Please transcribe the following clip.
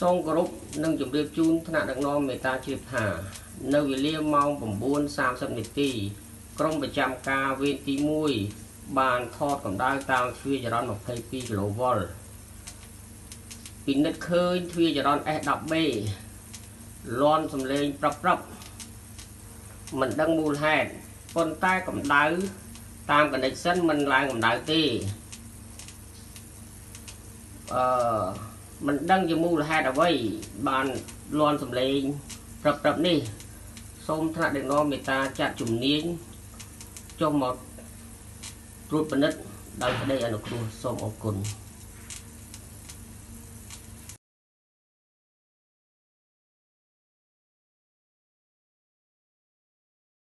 សូមគោរពនិងជម្រាបជូនថ្នាក់ដឹកនាំមេត្តាជ្រាបថា នៅវេលាម៉ោង9:30នាទីក្រុមប្រចាំការវេនទី1បានថតកម្ដៅតាមទ្វារចរន្ត22គីឡូវ៉ុលពិនិត្យឃើញទ្វារចរន្ត S10B លន់សំឡេងប្រាប់ប្រាប់មិនដឹងមូលហេតុប៉ុន្តែកម្ដៅតាម connection មិនឡើងកម្ដៅទេអឺ មិនដឹងជាមូលហេតុអ្វីបានលន់សំឡេងប្រាប់ប្រាប់នេះសូមថ្នាក់ដឹកនាំមេត្តាចាត់ជំនាញចុះមកត្រួតពិនិត្យដោយក្តីអនុគ្រោះសូមអរគុណ